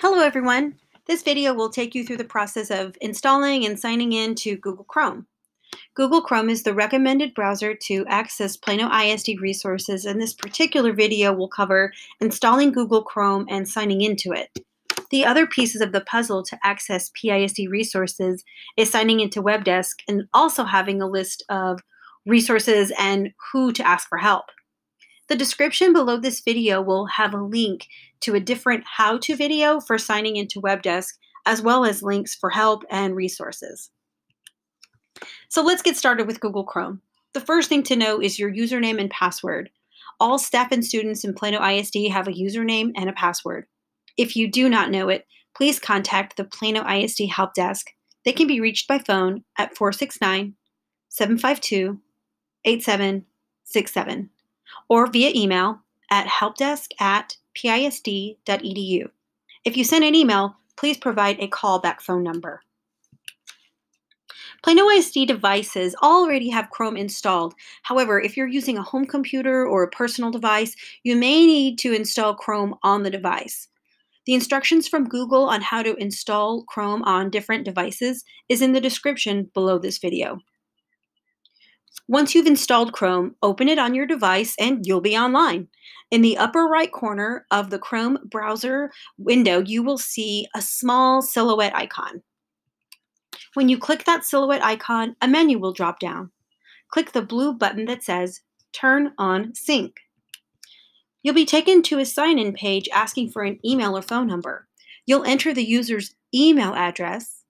Hello everyone. This video will take you through the process of installing and signing in to Google Chrome. Google Chrome is the recommended browser to access Plano ISD resources and this particular video will cover installing Google Chrome and signing into it. The other pieces of the puzzle to access PISD resources is signing into Webdesk and also having a list of resources and who to ask for help. The description below this video will have a link to a different how-to video for signing into Webdesk, as well as links for help and resources. So let's get started with Google Chrome. The first thing to know is your username and password. All staff and students in Plano ISD have a username and a password. If you do not know it, please contact the Plano ISD Help Desk. They can be reached by phone at 469 752 8767 or via email at helpdesk at pisd.edu. If you send an email, please provide a callback phone number. Plano ISD devices already have Chrome installed. However, if you're using a home computer or a personal device, you may need to install Chrome on the device. The instructions from Google on how to install Chrome on different devices is in the description below this video. Once you've installed Chrome, open it on your device and you'll be online. In the upper right corner of the Chrome browser window, you will see a small silhouette icon. When you click that silhouette icon, a menu will drop down. Click the blue button that says Turn on Sync. You'll be taken to a sign in page asking for an email or phone number. You'll enter the user's email address,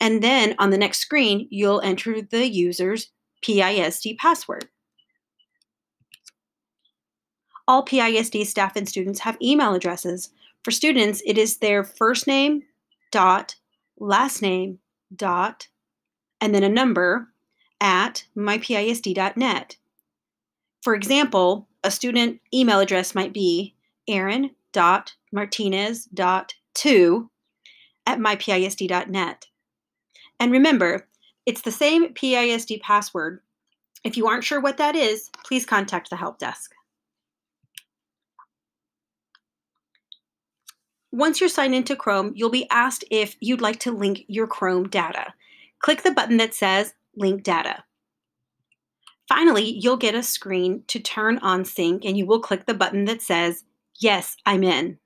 and then on the next screen, you'll enter the user's PISD password. All PISD staff and students have email addresses. For students, it is their first name dot last name dot and then a number at mypisd.net. For example, a student email address might be aaron.martinez.2 at mypisd.net. And remember, it's the same PISD password. If you aren't sure what that is, please contact the help desk. Once you're signed into Chrome, you'll be asked if you'd like to link your Chrome data. Click the button that says Link Data. Finally, you'll get a screen to turn on sync and you will click the button that says, Yes, I'm in.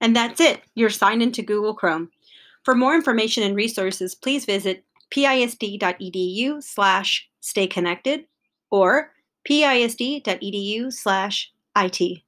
And that's it. You're signed into Google Chrome. For more information and resources, please visit pisd.edu slash stay connected or pisd.edu slash IT.